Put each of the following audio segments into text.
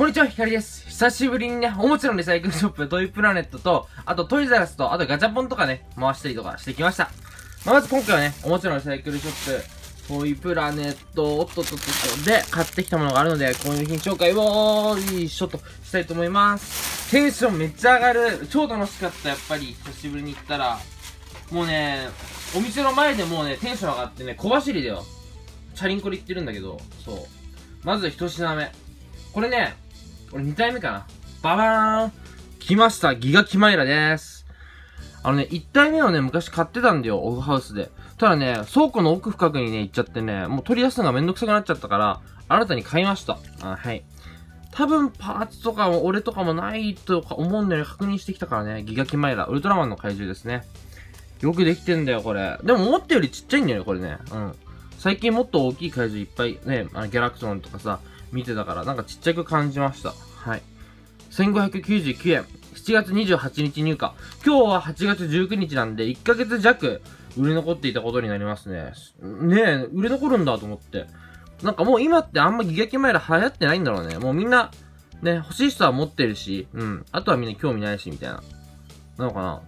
こんにちは、ひかりです。久しぶりにね、おもちゃのリサイクルショップ、トイプラネットと、あとトイザラスと、あとガチャポンとかね、回したりとかしてきました。まあ、まず今回はね、おもちゃのリサイクルショップ、トイプラネット、おっとっとっとっとで買ってきたものがあるので、購入品紹介を、いいしょとしたいと思います。テンションめっちゃ上がる。超楽しかった、やっぱり。久しぶりに行ったら。もうね、お店の前でもうね、テンション上がってね、小走りだよ。チャリンコで行ってるんだけど、そう。まず一品目。これね、俺2体目かな。ババーン来ましたギガキマイラです。あのね、1体目はね、昔買ってたんだよ、オフハウスで。ただね、倉庫の奥深くにね、行っちゃってね、もう取り出すのがめんどくさくなっちゃったから、新たに買いました。あはい。多分パーツとかも俺とかもないとか思うんだよね。確認してきたからね。ギガキマイラ。ウルトラマンの怪獣ですね。よくできてんだよ、これ。でも思ったよりちっちゃいんだよ、これね。うん。最近もっと大きい怪獣いっぱいね、あのギャラクトンとかさ、見てたから、なんかちっちゃく感じました。はい。1599円。7月28日入荷。今日は8月19日なんで、1ヶ月弱売れ残っていたことになりますね。ねえ、売れ残るんだと思って。なんかもう今ってあんまギガキマイラ流行ってないんだろうね。もうみんな、ね、欲しい人は持ってるし、うん。あとはみんな興味ないし、みたいな。なのかな。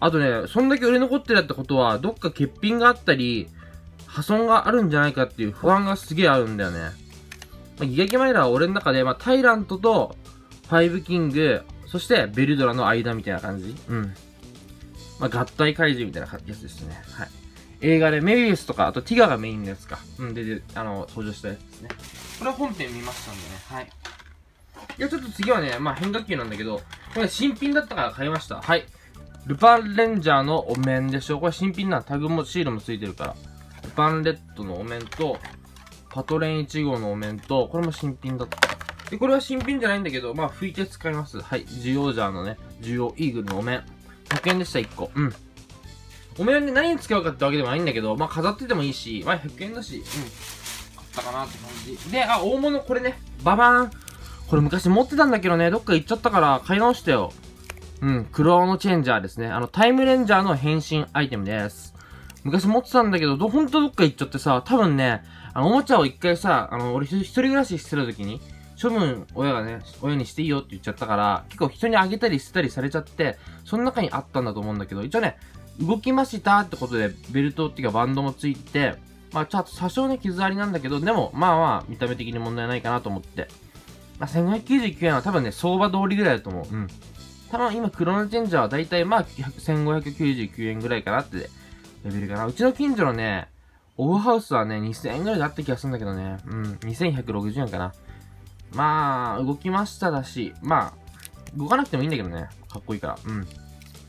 あとね、そんだけ売れ残ってるってことは、どっか欠品があったり、破損があるんじゃないかっていう不安がすげえあるんだよね。まあ、ギガキマイラは俺の中で、まあ、タイラントと、ファイブキング、そしてベルドラの間みたいな感じ。うん。まあ、合体怪獣みたいなやつですね。はい。映画でメビウスとか、あとティガがメインのやつか。うん、で、で、あの、登場したやつですね。これは本編見ましたんでね。はい。いや、ちょっと次はね、まあ変化球なんだけど、これ新品だったから買いました。はい。ルパンレンジャーのお面でしょ。これ新品なタグもシールもついてるから。ルパンレッドのお面と、パトレン1号のお面と、これも新品だった。で、これは新品じゃないんだけど、まあ、拭いて使います。はい。ジオージャーのね、ジオイーグルのお面。100円でした、1個。うん。お面で何に使うかってわけでもないんだけど、まあ、飾っててもいいし、まあ、100円だし、うん。あったかなって感じ。で、あ、大物、これね。ババーン。これ昔持ってたんだけどね、どっか行っちゃったから買い直したよ。うん、クローノチェンジャーですね。あの、タイムレンジャーの変身アイテムです。昔持ってたんだけど、ど、ほんとどっか行っちゃってさ、多分ね、あの、おもちゃを一回さ、あの、俺一人暮らししてた時に、処分、親がね、親にしていいよって言っちゃったから、結構人にあげたり捨てたりされちゃって、その中にあったんだと思うんだけど、一応ね、動きましたってことで、ベルトっていうかバンドもついて、まあ、ちょっと多少ね、傷ありなんだけど、でも、まあまあ、見た目的に問題ないかなと思って。まあ、1599円は多分ね、相場通りぐらいだと思う。うん。多分今、クロノチェンジャーはだいたいまあ、1599円ぐらいかなってレベルかな。うちの近所のね、オフハウスはね、2000円ぐらいだった気がするんだけどね。うん、2160円かな。まあ、動きましただし、まあ、動かなくてもいいんだけどね。かっこいいから。うん。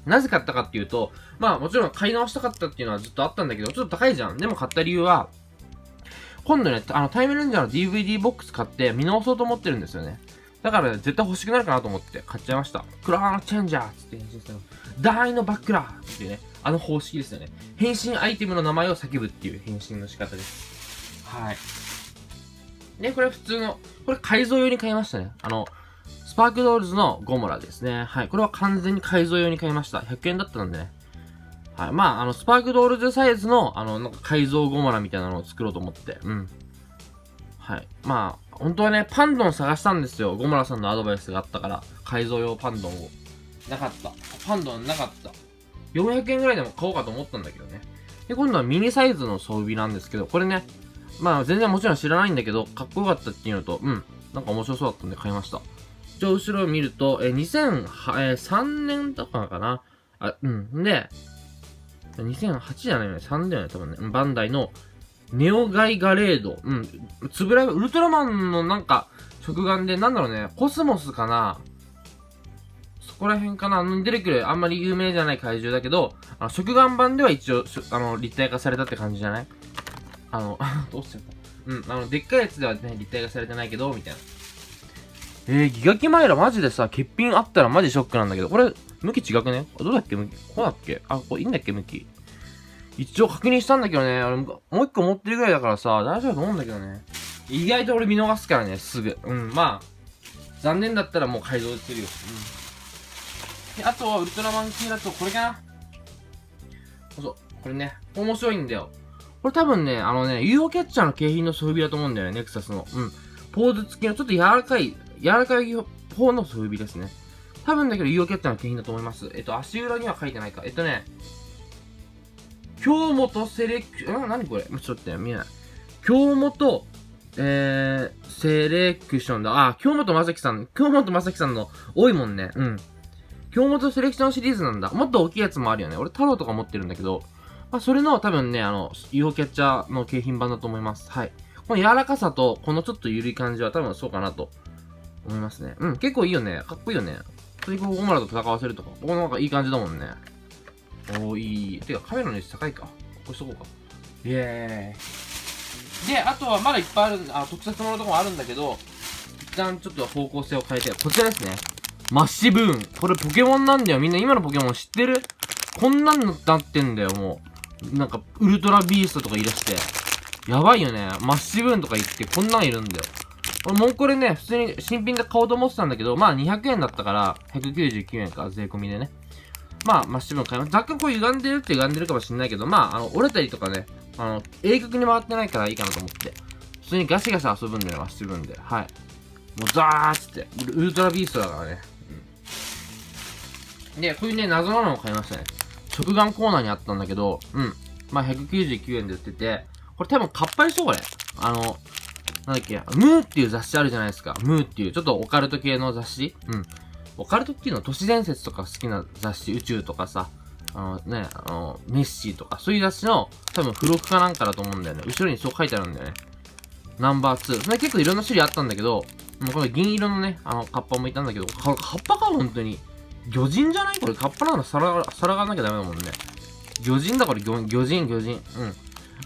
なぜ買ったかっていうと、まあもちろん買い直したかったっていうのはずっとあったんだけど、ちょっと高いじゃん。でも買った理由は、今度ね、あの、タイムレンジャーの DVD ボックス買って見直そうと思ってるんですよね。だから、ね、絶対欲しくなるかなと思って買っちゃいました。クロノチェンジャーつって変身したの。ダイノバックラーっていうね、あの方式ですよね。変身アイテムの名前を叫ぶっていう変身の仕方です。はい。で、これ普通の、これ改造用に買いましたね。あの、スパークドールズのゴモラですね。はい。これは完全に改造用に買いました。100円だったんでね。はい。まあ、あの、スパークドールズサイズの、あの、なんか改造ゴモラみたいなのを作ろうと思って。うん。はい。まあ、本当はね、パンドン探したんですよ。ゴモラさんのアドバイスがあったから。改造用パンドンを。なかった。パンドンなかった。400円ぐらいでも買おうかと思ったんだけどね。で、今度はミニサイズの装備なんですけど、これね、まあ全然もちろん知らないんだけど、かっこよかったっていうのと、うん、なんか面白そうだったんで買いました。一応後ろを見ると、え、2003年とかかな。あ、うん。で、2008じゃないよね。3だよね、多分ね。バンダイの、ネオガイガレード。うん。つぶらウルトラマンのなんか、直眼で、なんだろうね、コスモスかなこら辺かな出てくる、あんまり有名じゃない怪獣だけど、あの、食眼版では一応、あの、立体化されたって感じじゃない？あの、どうしちゃったうん、あの、でっかいやつではね、立体化されてないけど、みたいな。えー、ギガキマイラマジでさ、欠品あったらマジショックなんだけど、これ、向き違くね？どうだっけ？向きこうだっけ？あ、これいいんだっけ？向き。一応確認したんだけどね、俺、もう一個持ってるぐらいだからさ、大丈夫だと思うんだけどね。意外と俺見逃すからね、すぐ。うん、まあ、残念だったらもう改造するよ。うん。あとはウルトラマン系だとこれかな？そう、これね、面白いんだよ。これ多分ね、あのね、UO キャッチャーの景品の装備だと思うんだよね、ネクサスの。うん。ポーズ付きのちょっと柔らかい、柔らかい方のソフビですね。多分だけど、ユーキャッチャーの景品だと思います。えっと、足裏には書いてないか。えっとね、京本セレクション、ん何これ？ちょっと待って、見えない。京本、えー、セレクションだ。あ、京本正樹さん、京本正樹さんの多いもんね。うん。京本セレクションシリーズなんだ。もっと大きいやつもあるよね。俺太郎とか持ってるんだけど、まあ、それの多分ね、あの、UFO キャッチャーの景品版だと思います。はい。この柔らかさと、このちょっと緩い感じは多分そうかなと思いますね。うん、結構いいよね。かっこいいよね。普通にこう、オマラと戦わせるとか。ここなんかいい感じだもんね。おー、いい。てか、カメラの位置高いか。ここしとこうか。イェーイ。で、あとはまだいっぱいある、あ、特設ものとかもあるんだけど、一旦ちょっと方向性を変えて、こちらですね。マッシブーン。これポケモンなんだよ。みんな今のポケモン知ってる？こんなんなってんだよ、もう。なんか、ウルトラビーストとか言い出して。やばいよね。マッシブーンとか言ってこんなんいるんだよ。俺もうこれね、普通に新品で買おうと思ってたんだけど、まあ200円だったから、199円か、税込みでね。まあ、マッシブーン買います。若干こう歪んでるって歪んでるかもしんないけど、まあ、あの、折れたりとかね、あの、鋭角に回ってないからいいかなと思って。普通にガシガシ遊ぶんだよ、マッシブーンで。はい。もうザーッつって。ウルトラビーストだからね。で、こういうね、謎なのを買いましたね。直眼コーナーにあったんだけど、うん。まあ、199円で売ってて、これ多分カッパでしょこれ。あの、なんだっけ、ムーっていう雑誌あるじゃないですか。ムーっていう、ちょっとオカルト系の雑誌うん。オカルトっていうのは都市伝説とか好きな雑誌、宇宙とかさ、あのね、あの、メッシーとか、そういう雑誌の、多分付録かなんかだと思うんだよね。後ろにそう書いてあるんだよね。ナンバー2。それ結構いろんな種類あったんだけど、もうこの銀色のね、あの、カッパもいたんだけど、カッパか、本当に。魚人じゃない？これ、カッパなの皿、皿がなきゃダメだもんね。魚人だから魚、人、魚人。うん。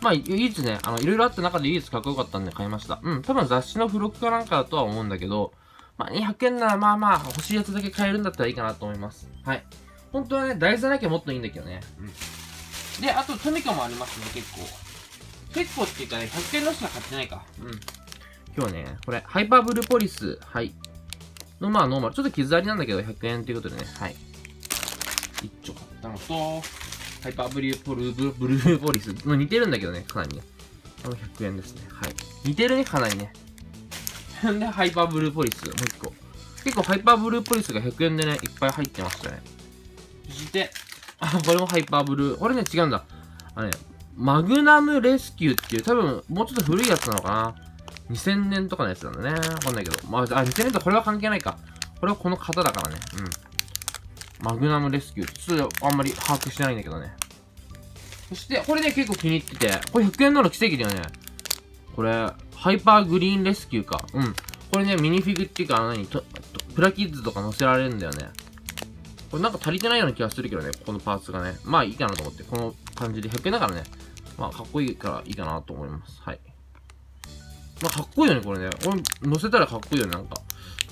まあ、唯一ね、あの、いろいろあった中で唯一かっこよかったんで買いました。うん、多分雑誌の付録かなんかだとは思うんだけど、まあ、200円ならまあまあ、欲しいやつだけ買えるんだったらいいかなと思います。はい。本当はね、台座なきゃもっといいんだけどね。うん。で、あと、トミカもありますね、結構。結構っていうかね、100円のしか買ってないか。うん。今日ね、これ、ハイパーブルーポリス、はい。の、まあ、ノーマル。ちょっと傷ありなんだけど、100円ということでね、はい。一丁買ったのと、ハイパーブリューポルブブルーポリスの似てるんだけどね、かなりね。この100円ですね。はい。似てるね、かなりね。で、ハイパーブルーポリス、もう一個。結構ハイパーブルーポリスが100円でね、いっぱい入ってましたね。そして、あ、これもハイパーブルー。これね、違うんだ。あのね、マグナムレスキューっていう、多分、もうちょっと古いやつなのかな。2000年とかのやつなんだね。わかんないけど。まあ、あ、2000年とこれは関係ないか。これはこの型だからね。うん。マグナムレスキュー。ちょっとあんまり把握してないんだけどね。そして、これね、結構気に入ってて。これ100円なの奇跡だよね。これ、ハイパーグリーンレスキューか。うん。これね、ミニフィグっていうか、何？と、プラキッズとか載せられるんだよね。これなんか足りてないような気がするけどね、このパーツがね。まあいいかなと思って、この感じで100円だからね。まあかっこいいからいいかなと思います。はい。まあ、かっこいいよね、これね。俺、乗せたらかっこいいよね、なんか。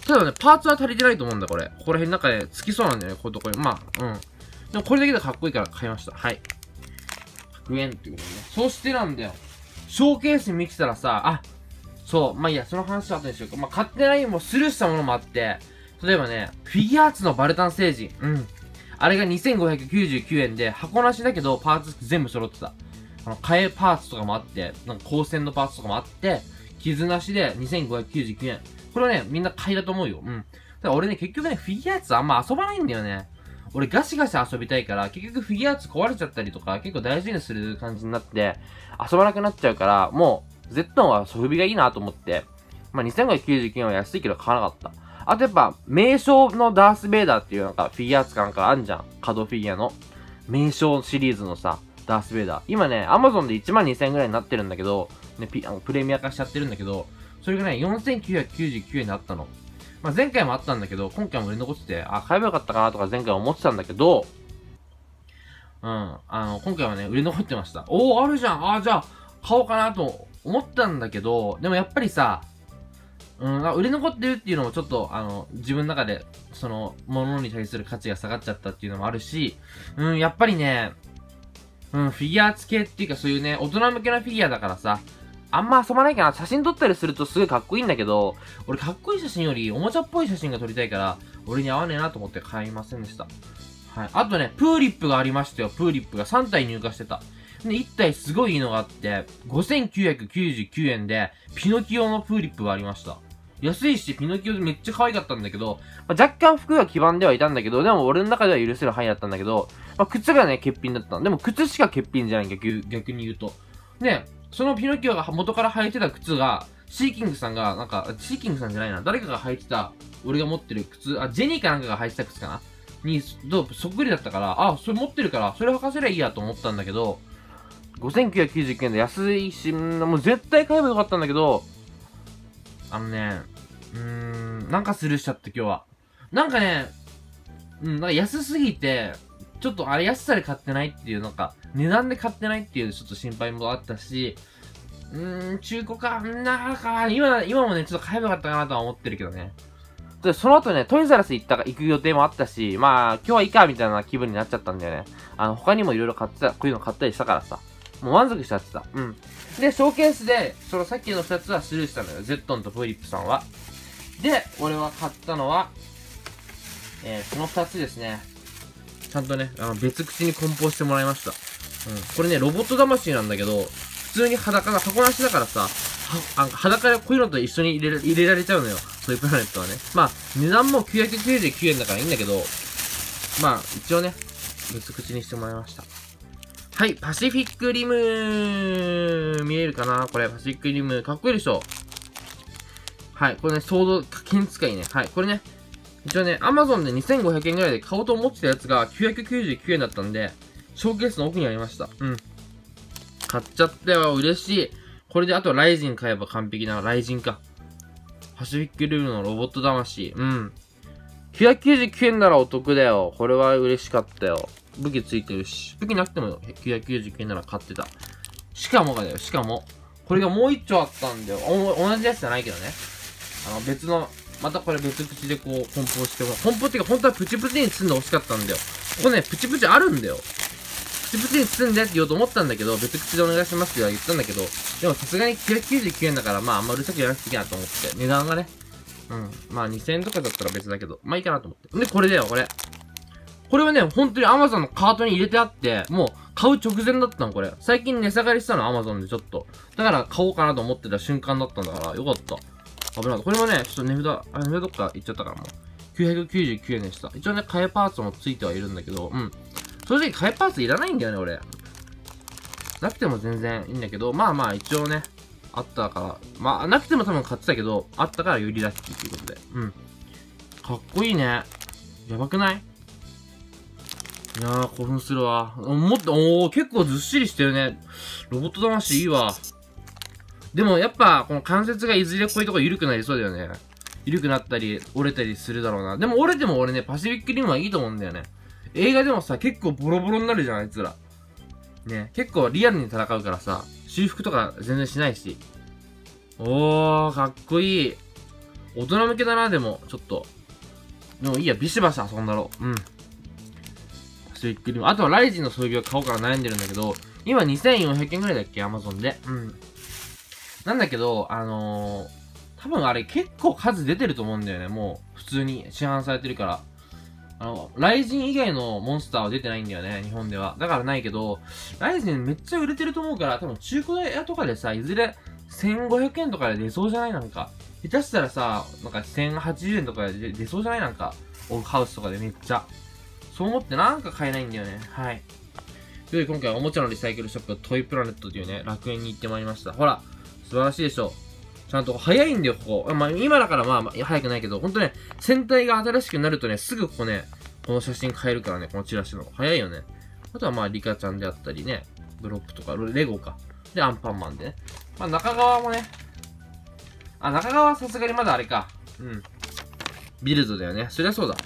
ただね、パーツは足りてないと思うんだ、これ。ここら辺なんかね、つきそうなんだよね、こういうとこに。まあ、うん。でもこれだけでかっこいいから買いました。はい。100円っていうことね。そしてなんだよ。ショーケース見てたらさ、あ、そう、まあいいや、その話は後にしようか。まあ、買ってないもスルーしたものもあって、例えばね、フィギュアーツのバルタン星人。うん。あれが2599円で、箱なしだけど、パーツ全部揃ってた。あの、替えパーツとかもあって、なんか光線のパーツとかもあって、傷なしで2599円。これはね、みんな買いだと思うよ。うん。だから俺ね、結局ね、フィギュアーツあんま遊ばないんだよね。俺ガシガシ遊びたいから、結局フィギュアーツ壊れちゃったりとか、結構大事にする感じになって、遊ばなくなっちゃうから、もう、ゼットンはソフビがいいなと思って、まあ、2599円は安いけど買わなかった。あとやっぱ、名称のダース・ベイダーっていうなんかフィギュアーツかなんかあんじゃん。稼働フィギュアの。名称シリーズのさ、ダース・ベイダー。今ね、アマゾンで1万2000円ぐらいになってるんだけど、ね、ピあのプレミア化しちゃってるんだけど、それがね、4999円であったの。まあ、前回もあったんだけど、今回も売り残ってて、あ、買えばよかったかなとか前回思ってたんだけど、うん、あの、今回はね、売り残ってました。おー、あるじゃんあ、じゃあ、買おうかなと思ったんだけど、でもやっぱりさ、うん、売れ残ってるっていうのもちょっと、あの、自分の中で、その、ものに対する価値が下がっちゃったっていうのもあるし、うん、やっぱりね、うん、フィギュア付けっていうかそういうね、大人向けなフィギュアだからさ、あんま遊ばないかな。写真撮ったりするとすごいかっこいいんだけど、俺かっこいい写真よりおもちゃっぽい写真が撮りたいから、俺に合わねえなと思って買いませんでした。はい。あとね、プーリップがありましたよ。プーリップが3体入荷してた。で、1体すごいいいのがあって、5999円で、ピノキオのプーリップがありました。安いし、ピノキオめっちゃ可愛かったんだけど、まあ、若干服が黄ばんではいたんだけど、でも俺の中では許せる範囲だったんだけど、まあ、靴がね、欠品だったの。でも靴しか欠品じゃない逆逆に言うと。で、そのピノキオが元から履いてた靴が、シーキングさんが、なんか、シーキングさんじゃないな、誰かが履いてた、俺が持ってる靴、あ、ジェニーかなんかが履いてた靴かな？に、どうそっくりだったから、あ、それ持ってるから、それ履かせりゃいいやと思ったんだけど、5999円で安いし、もう絶対買えばよかったんだけど、あのね、うーん、なんかスルーしちゃって今日は。なんかね、うん、なんか安すぎて、ちょっとあれ安さで買ってないっていう、なんか、値段で買ってないっていうちょっと心配もあったし、うーん、中古か、なんか、今、今もね、ちょっと買えばよかったかなとは思ってるけどね。で、その後ね、トイザラス行ったか、行く予定もあったし、まあ、今日はいいか、みたいな気分になっちゃったんだよね。あの、他にもいろいろ買ってた、こういうの買ったりしたからさ。もう満足しちゃってた。うん。で、ショーケースで、そのさっきの2つはスルーしたのよ。ゼットンとフリップさんは。で、俺は買ったのは、えー、この2つですね。ちゃんとね、あの、別口に梱包してもらいました。うん。これね、ロボット魂なんだけど、普通に裸が箱なしだからさ、は、あ裸でこういうのと一緒に入れ入れられちゃうのよ。そういうプラネットはね。まあ、値段も999円だからいいんだけど、まあ、一応ね、別口にしてもらいました。はい、パシフィックリム見えるかな？これ、パシフィックリム。かっこいいでしょ？はい、これね、ソード、剣使いね。はい、これね、一応ね、アマゾンで2500円ぐらいで買おうと思ってたやつが999円だったんで、ショーケースの奥にありました。うん。買っちゃったよ、嬉しい。これであとライジン買えば完璧な、ライジンか。パシフィックルームのロボット魂。うん。999円ならお得だよ。これは嬉しかったよ。武器ついてるし。武器なくても999円なら買ってた。しかもがだよ、しかも。これがもう一丁あったんだよ。同じやつじゃないけどね。あの、別の、またこれ別口でこう、梱包して梱包っていうか、本当はプチプチに包んで欲しかったんだよ。ここね、プチプチあるんだよ。プチプチに包んでって言おうと思ったんだけど、別口でお願いしますって言ったんだけど、でもさすがに999円だから、まああんまうるさくやらなくていいなと思って、値段がね。うん。まあ2000円とかだったら別だけど、まあいいかなと思って。で、これだよ、これ。これはね、本当に Amazon のカートに入れてあって、もう買う直前だったの、これ。最近値下がりしたの、Amazon でちょっと。だから買おうかなと思ってた瞬間だったんだから、よかった。危なかった。これもね、ちょっと値札、あ、値札どっか行っちゃったからもう。999円でした。一応ね、替えパーツもついてはいるんだけど、うん。正直替えパーツいらないんだよね、俺。なくても全然いいんだけど、まあまあ一応ね、あったから、まあなくても多分買ってたけど、あったからよりラッキーっていうことで。うん。かっこいいね。やばくない？いやー、興奮するわ。もっと、おー、結構ずっしりしてるね。ロボット魂いいわ。でもやっぱ、この関節がいずれこういうとこ緩くなりそうだよね。緩くなったり、折れたりするだろうな。でも折れても俺ね、パシフィックリムはいいと思うんだよね。映画でもさ、結構ボロボロになるじゃん、あいつら。ね、結構リアルに戦うからさ、修復とか全然しないし。おー、かっこいい。大人向けだな、でも、ちょっと。でもいいや、ビシバシ遊んだろう。うん。スイックリム。あとはライジンの装備を買おうから悩んでるんだけど、今2400円ぐらいだっけアマゾンで。うん。なんだけど、あのー、多分あれ結構数出てると思うんだよね。もう、普通に市販されてるから。あの、ライジン以外のモンスターは出てないんだよね、日本では。だからないけど、ライジンめっちゃ売れてると思うから、多分中古屋とかでさ、いずれ1500円とかで出そうじゃない？なんか。下手したらさ、なんか1080円とかで出そうじゃない？なんか。オフハウスとかでめっちゃ。そう思ってなんか買えないんだよね。はい。という今回はおもちゃのリサイクルショップトイプラネットというね、楽園に行ってまいりました。ほら、素晴らしいでしょ。ちゃんと早いんだよ、ここ。まあ、今だからまあ、早くないけど、ほんとね、戦隊が新しくなるとね、すぐここね、この写真変えるからね、このチラシの。早いよね。あとはまあ、リカちゃんであったりね、ブロックとか、レゴか。で、アンパンマンでね。まあ、中川もね、あ、中川はさすがにまだあれか。うん。ビルドだよね。そりゃそうだ。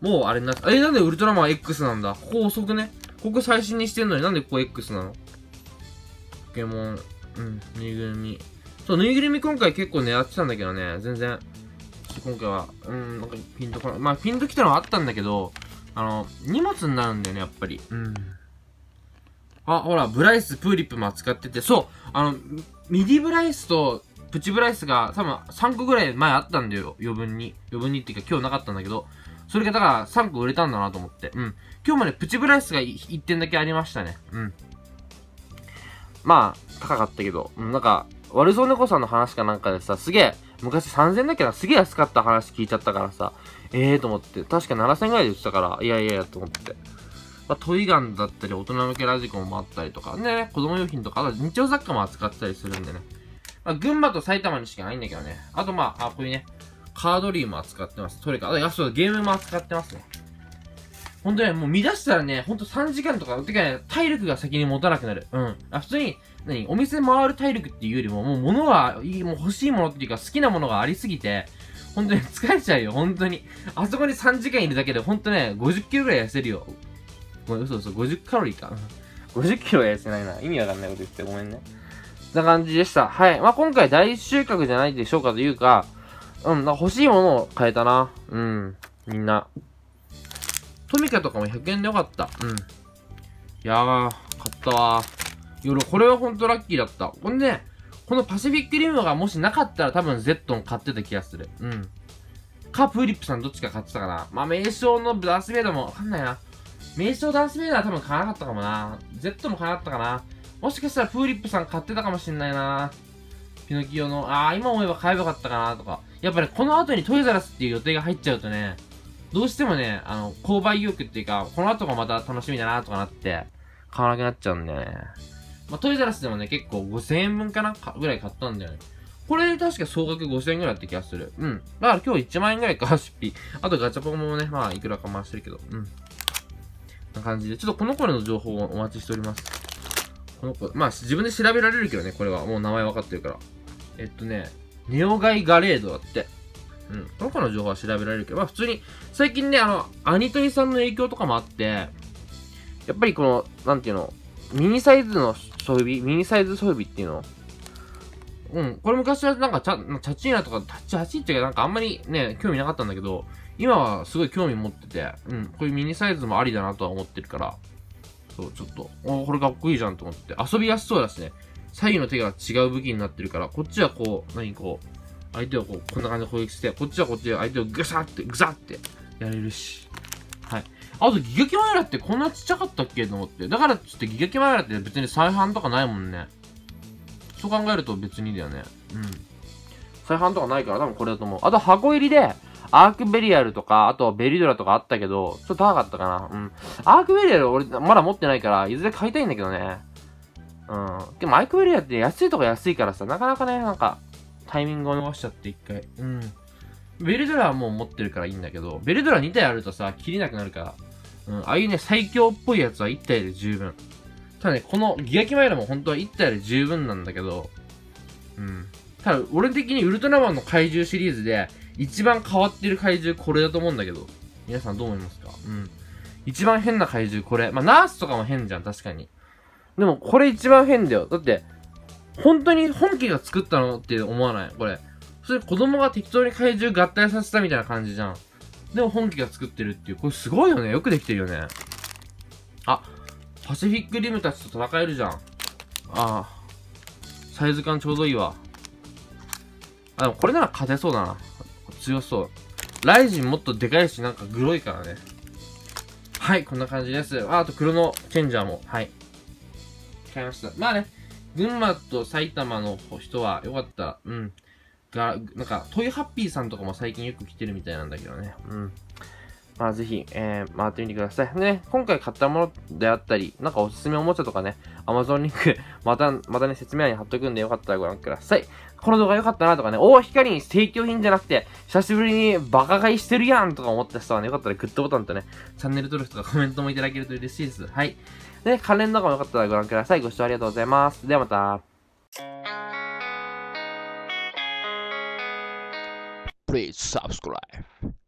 もうあれになっ、え、なんでウルトラマン X なんだ？ここ遅くね？ここ最新にしてんのになんでここ X なの？ポケモン、うん、ぬいぐるみ。そう、ぬいぐるみ今回結構狙ってたんだけどね、全然、今回は、うん、なんかピンとこない。まあ、ピンときたのはあったんだけど、あの、荷物になるんだよね、やっぱり。うん。あ、ほら、ブライス、プーリップも扱ってて、そう、あの、ミディブライスとプチブライスが多分3個ぐらい前あったんだよ、余分に。余分にっていうか今日なかったんだけど、それがだから3個売れたんだなと思って。うん。今日もね、プチブライスが1点だけありましたね。うん。まあ、高かったけど、なんか、ワルゾーネコさんの話かなんかでさ、すげえ、昔3000だっけな、すげえ安かった話聞いちゃったからさ、ええーと思って、確か7000ぐらいで売ってたから、いやいやいやと思って。まあ、トイガンだったり、大人向けラジコンもあったりとか、ね、子供用品とか、あと日用雑貨も扱ってたりするんでね。まあ、群馬と埼玉にしかないんだけどね。あとまあ、あ、こういうね、カードリーも扱ってます。トレカ。あ、そうゲームも扱ってますね。ほんとね、もう見出したらね、ほんと3時間とか、てかね、体力が先に持たなくなる。うん。あ、普通に、何お店回る体力っていうよりも、もう物が、いい、もう欲しいものっていうか好きなものがありすぎて、本当に疲れちゃうよ、本当に。あそこに3時間いるだけで、本当ね、50キロぐらい痩せるよ。ごめん、嘘嘘、50カロリーか。50キロは痩せないな。意味わかんないこと言ってごめんね。な感じでした。はい。まあ、今回大収穫じゃないでしょうかというか、うん、欲しいものを変えたな。うん。みんな。トミカとかも100円でよかった。うん。いやー、買ったわ夜、これはほんとラッキーだった。ほんで、このパシフィックリムがもしなかったら多分 Z ン買ってた気がする。うん。か、プーリップさんどっちか買ってたかな。まあ、名称のダースベイダーもわかんないな。名称ダースベイダーは多分買わなかったかもな。Z も買わなかったかな。もしかしたらプーリップさん買ってたかもしんないな。ピノキオの、ああ、今思えば買えばよかったかなとか。やっぱり、ね、この後にトイザラスっていう予定が入っちゃうとね、どうしてもね、あの、購買意欲っていうか、この後がまた楽しみだなとかなって、買わなくなっちゃうんだよね。まあ、トイザラスでもね、結構5000円分かなぐらい買ったんだよね。これ確か総額5000円ぐらいって気がする。うん。だから今日1万円ぐらいか、出費。あとガチャポンもね、まあ、いくらか回してるけど。うん。な感じで。ちょっとこの子の情報をお待ちしております。この子、まあ、自分で調べられるけどね、これは。もう名前分かってるから。えっとね、ネオガイガレードだって。うん。この情報は調べられるけど、まあ普通に、最近ね、あの、アニトリさんの影響とかもあって、やっぱりこの、なんていうの、ミニサイズの装備ミニサイズ装備っていうの？うん。これ昔はなんかチャ、チャチーナとか、タッチ8っていうかなんかあんまりね、興味なかったんだけど、今はすごい興味持ってて、うん。こういうミニサイズもありだなとは思ってるから、そう、ちょっと、おこれかっこいいじゃんと思って、遊びやすそうだしね。左右の手が違う武器になってるから、こっちはこう、何こう、相手をこう、こんな感じで攻撃して、こっちはこっちで相手をぐさって、ぐさってやれるし。はい。あと、ギガキマイラってこんなちっちゃかったっけと思って。だからちょっとギガキマイラって別に再販とかないもんね。そう考えると別にだよね。うん。再販とかないから多分これだと思う。あと箱入りで、アークベリアルとか、あとベリドラとかあったけど、ちょっと高かったかな。うん。アークベリアル俺まだ持ってないから、いずれ買いたいんだけどね。うん。でもアークベリアって安いとこ安いからさ、なかなかね、なんか、タイミングを逃しちゃって一回。うん。ベルドラはもう持ってるからいいんだけど、ベルドラ2体あるとさ、切れなくなるから。うん。ああいうね、最強っぽいやつは1体で十分。ただね、このギガキマイラも本当は1体で十分なんだけど、うん。ただ、俺的にウルトラマンの怪獣シリーズで、一番変わってる怪獣これだと思うんだけど。皆さんどう思いますか？うん。一番変な怪獣これ。まあ、ナースとかも変じゃん、確かに。でも、これ一番変だよ。だって、本当に本家が作ったのって思わない？これ。それ子供が適当に怪獣合体させたみたいな感じじゃん。でも本家が作ってるっていう。これすごいよね。よくできてるよね。あ、パシフィックリムたちと戦えるじゃん。ああ。サイズ感ちょうどいいわ。あ、でもこれなら勝てそうだな。強そう。ライジンもっとでかいし、なんかグロいからね。はい、こんな感じです。あ、あと黒のチェンジャーも。はい。買いました。まあね、群馬と埼玉の人はよかった、うん。が、なんか、トイハッピーさんとかも最近よく来てるみたいなんだけどね。うん。まあ、ぜひ、えー、回ってみてください。ね、今回買ったものであったり、なんかおすすめおもちゃとかね、Amazon リンク、また、またね、説明欄に貼っとくんでよかったらご覧ください。この動画良かったなとかね、大光に提供品じゃなくて、久しぶりにバカ買いしてるやんとか思った人はね、よかったらグッドボタンとね、チャンネル登録とかコメントもいただけると嬉しいです。はい。で、関連動画もよかったらご覧ください。ご視聴ありがとうございます。ではまた。Please subscribe.